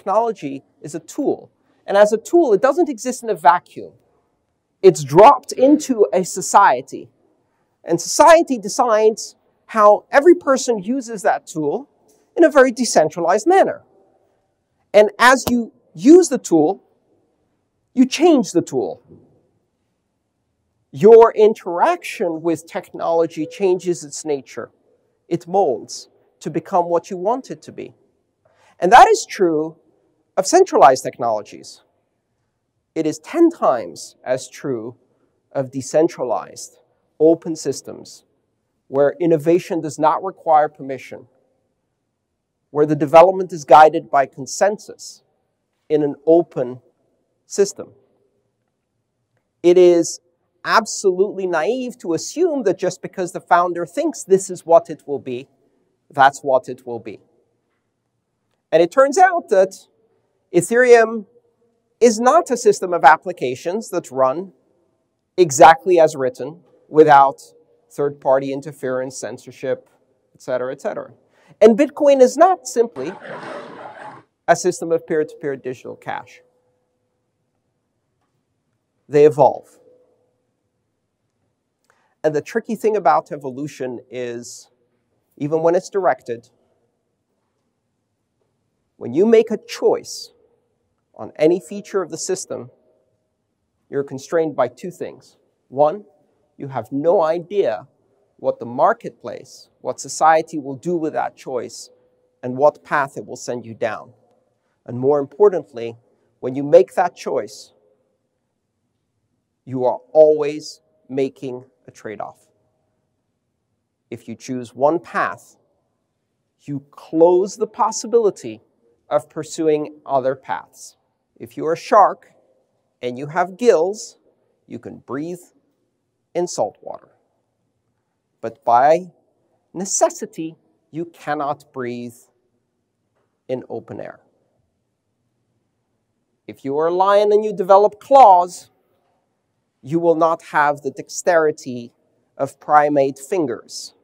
technology is a tool. And as a tool, it doesn't exist in a vacuum. It's dropped into a society. And society decides how every person uses that tool in a very decentralized manner. And as you use the tool, you change the tool. Your interaction with technology changes its nature. It molds to become what you want it to be. And that is true of centralized technologies. It is 10 times as true of decentralized, open systems where innovation does not require permission, where the development is guided by consensus in an open system. It is absolutely naive to assume that just because the founder thinks this is what it will be, that's what it will be. And it turns out that Ethereum is not a system of applications that run exactly as written without third-party interference, censorship, et cetera, et cetera. And Bitcoin is not simply a system of peer-to-peer -peer digital cash. They evolve. And the tricky thing about evolution is, even when it's directed, when you make a choice on any feature of the system, you're constrained by two things. One, you have no idea what the marketplace, what society will do with that choice, and what path it will send you down. And more importantly, when you make that choice, you are always making a trade off. If you choose one path, you close the possibility of pursuing other paths. If you're a shark and you have gills, you can breathe in salt water. But by necessity, you cannot breathe in open air. If you are a lion and you develop claws, you will not have the dexterity of primate fingers.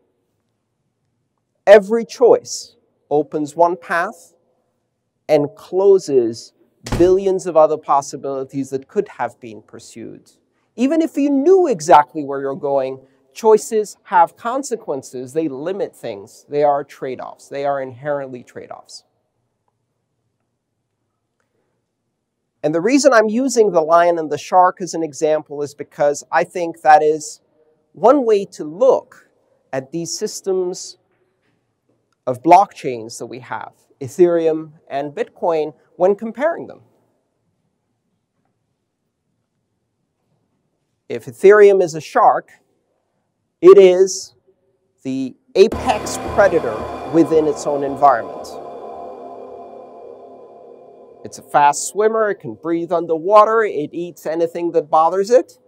Every choice opens one path and closes billions of other possibilities that could have been pursued. Even if you knew exactly where you're going, choices have consequences. They limit things. They are trade-offs. They are inherently trade-offs. And the reason I'm using the lion and the shark as an example is because I think that is one way to look at these systems of blockchains that we have, Ethereum and Bitcoin, when comparing them. If Ethereum is a shark, it is the apex predator within its own environment. It's a fast swimmer, it can breathe underwater, it eats anything that bothers it.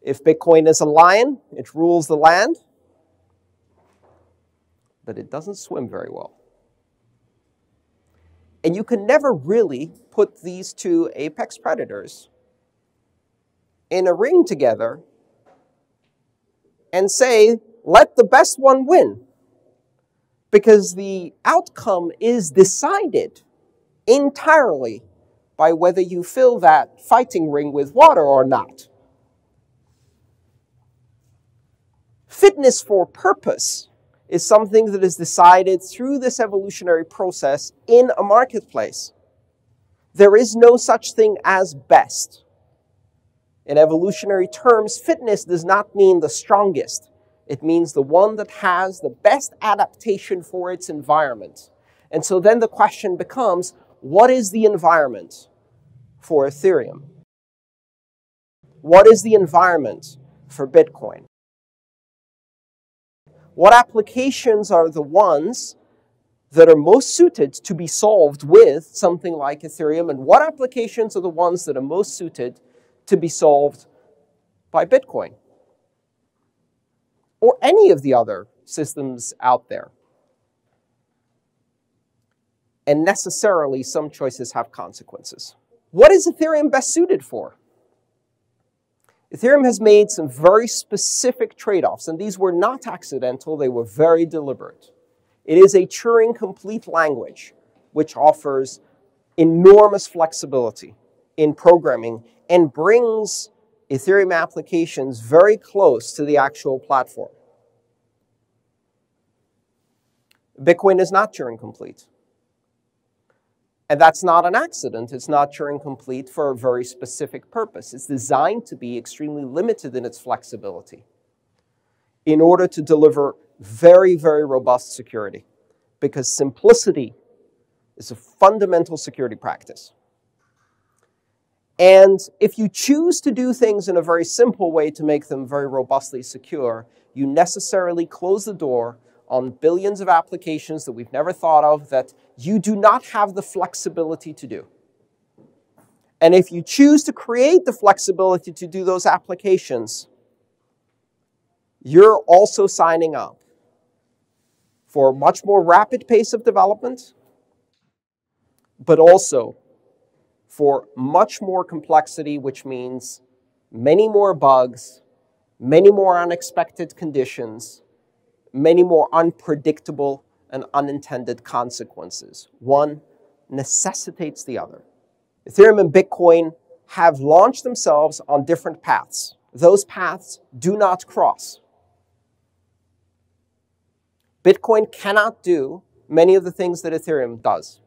If Bitcoin is a lion, it rules the land, but it doesn't swim very well. And you can never really put these two apex predators in a ring together and say, let the best one win because the outcome is decided entirely by whether you fill that fighting ring with water or not. Fitness for purpose is something that is decided through this evolutionary process in a marketplace. There is no such thing as best. In evolutionary terms, fitness does not mean the strongest. It means the one that has the best adaptation for its environment. And so then the question becomes, what is the environment for Ethereum? What is the environment for Bitcoin? What applications are the ones that are most suited to be solved with something like Ethereum, and what applications are the ones that are most suited to be solved by Bitcoin? or any of the other systems out there. And necessarily, some choices have consequences. What is Ethereum best suited for? Ethereum has made some very specific trade-offs, and these were not accidental, they were very deliberate. It is a Turing-complete language, which offers enormous flexibility in programming and brings Ethereum applications very close to the actual platform. Bitcoin is not Turing complete. And that's not an accident. It's not Turing complete for a very specific purpose. It's designed to be extremely limited in its flexibility in order to deliver very, very robust security. Because simplicity is a fundamental security practice. And if you choose to do things in a very simple way to make them very robustly secure, you necessarily close the door on billions of applications that we've never thought of that you do not have the flexibility to do. And if you choose to create the flexibility to do those applications, you're also signing up for a much more rapid pace of development, but also for much more complexity, which means many more bugs, many more unexpected conditions, many more unpredictable and unintended consequences. One necessitates the other. Ethereum and Bitcoin have launched themselves on different paths. Those paths do not cross. Bitcoin cannot do many of the things that Ethereum does.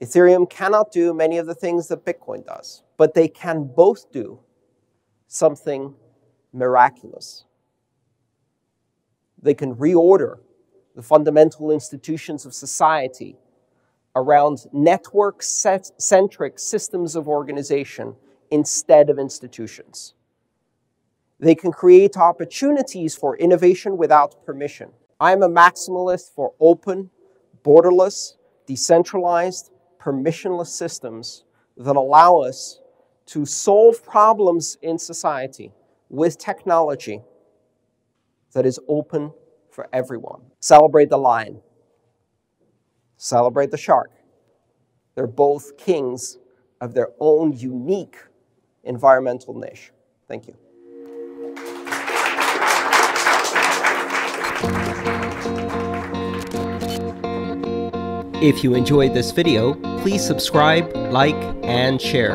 Ethereum cannot do many of the things that Bitcoin does, but they can both do something miraculous. They can reorder the fundamental institutions of society around network-centric systems of organization instead of institutions. They can create opportunities for innovation without permission. I'm a maximalist for open, borderless, decentralized, permissionless systems that allow us to solve problems in society with technology that is open for everyone. Celebrate the lion. Celebrate the shark. They're both kings of their own unique environmental niche. Thank you. If you enjoyed this video, please subscribe, like, and share.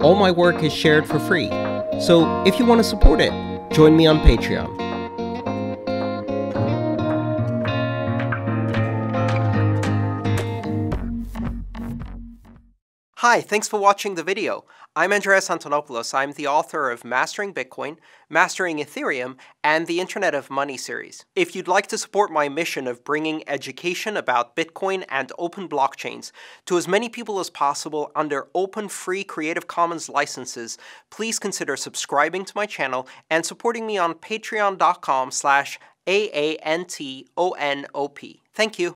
All my work is shared for free, so if you want to support it, join me on Patreon. Hi, thanks for watching the video. I'm Andreas Antonopoulos. I'm the author of Mastering Bitcoin, Mastering Ethereum, and the Internet of Money series. If you'd like to support my mission of bringing education about Bitcoin and open blockchains to as many people as possible under open free Creative Commons licenses, please consider subscribing to my channel and supporting me on patreon.com slash A-A-N-T-O-N-O-P. Thank you.